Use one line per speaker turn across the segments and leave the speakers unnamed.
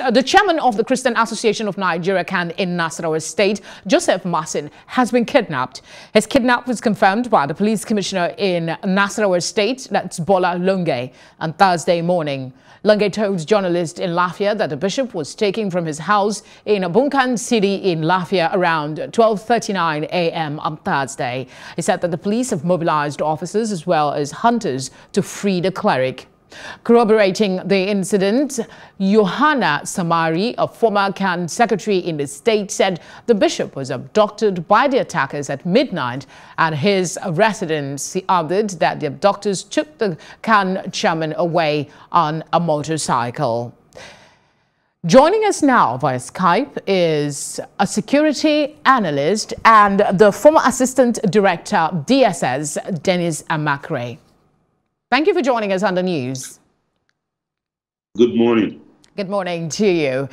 Uh, the chairman of the Christian Association of Nigeria CAN in Nasarawa State, Joseph Masin, has been kidnapped. His kidnap was confirmed by the police commissioner in Nasarawa State, that's Bola Longe, on Thursday morning. Longe told journalists in Lafia that the bishop was taken from his house in Bukan-sidi in Lafia around 12.39 a.m. on Thursday. He said that the police have mobilized officers as well as hunters to free the cleric. Corroborating the incident, Yohanna Samari, a former CAN secretary in the state, said the bishop was abducted by the attackers at midnight at his residence. He added that the abductors took the CAN chairman away on a motorcycle. Joining us now via Skype is a security analyst and the former assistant director DSS, Dennis Amachree. Thank you for joining us on the news.
Good morning.
Good morning to you.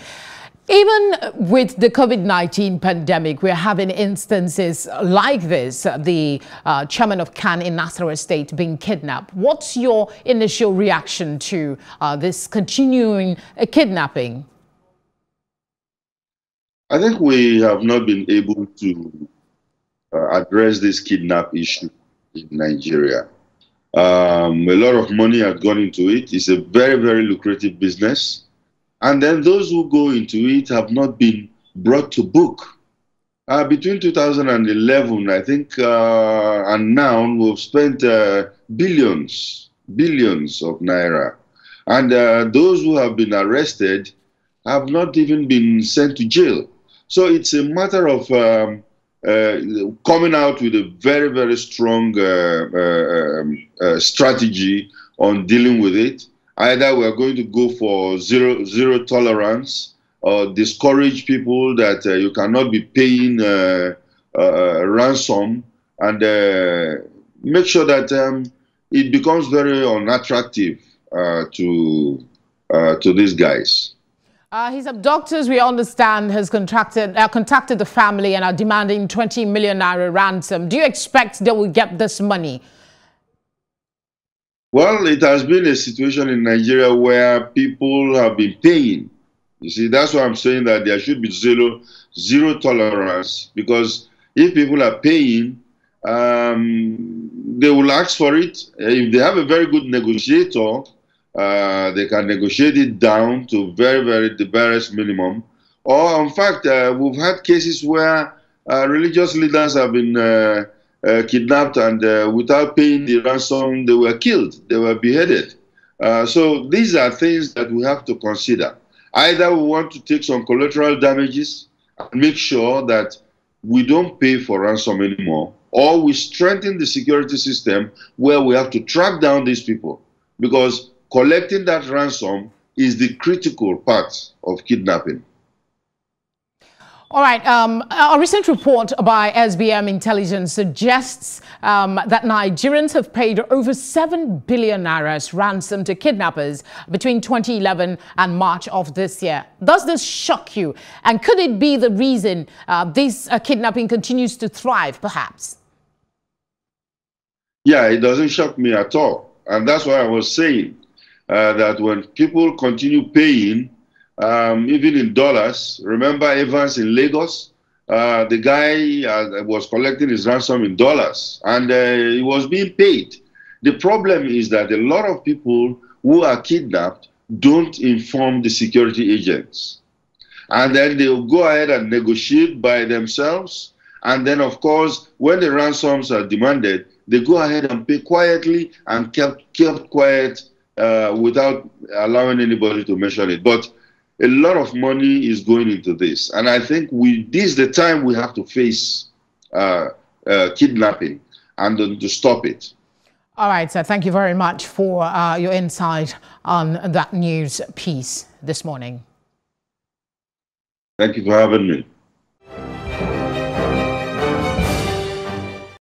Even with the COVID-19 pandemic, we're having instances like this, the uh, chairman of CAN in Nasarawa State being kidnapped. What's your initial reaction to uh, this continuing uh, kidnapping?
I think we have not been able to uh, address this kidnap issue in Nigeria. Um, a lot of money has gone into it. It's a very, very lucrative business. And then those who go into it have not been brought to book. Uh, between 2011, I think, uh, and now, we've spent uh, billions, billions of naira. And uh, those who have been arrested have not even been sent to jail. So it's a matter of um, coming out with a very, very strong uh, uh, um, uh, strategy on dealing with it. Either we are going to go for zero zero tolerance or discourage people that you cannot be paying ransom and make sure that um, it becomes very unattractive to to these guys.
Uh, his abductors, we understand, has contracted, uh, contacted the family and are demanding 20 million naira ransom. Do you expect they will get this money?
Well, it has been a situation in Nigeria where people have been paying. You see, that's why I'm saying that there should be zero, zero tolerance because if people are paying, um, they will ask for it. If they have a very good negotiator, uh, they can negotiate it down to very, very the barest minimum. Or, in fact, uh, we've had cases where uh, religious leaders have been uh, uh, kidnapped and without paying the ransom, they were killed, they were beheaded. so these are things that we have to consider. Either we want to take some collateral damages and make sure that we don't pay for ransom anymore, or we strengthen the security system where we have to track down these people. Because collecting that ransom is the critical part of kidnapping.
All right. Um, a recent report by SBM Intelligence suggests um, that Nigerians have paid over 7 billion naira ransom to kidnappers between 2011 and March of this year. Does this shock you? And could it be the reason uh, this uh, kidnapping continues to thrive, perhaps?
Yeah, it doesn't shock me at all. And that's what I was saying uh, that when people continue paying, um, even in dollars, remember Evans in Lagos? Uh, the guy uh, was collecting his ransom in dollars and uh, he was being paid. The problem is that a lot of people who are kidnapped don't inform the security agents. And then they'll go ahead and negotiate by themselves. And then, of course, when the ransoms are demanded, they go ahead and pay quietly and kept, kept quiet uh, without allowing anybody to mention it. But a lot of money is going into this. And I think we this is the time we have to face uh, uh, kidnapping and to stop it.
All right, so thank you very much for uh, your insight on that news piece this morning.
Thank you for having me.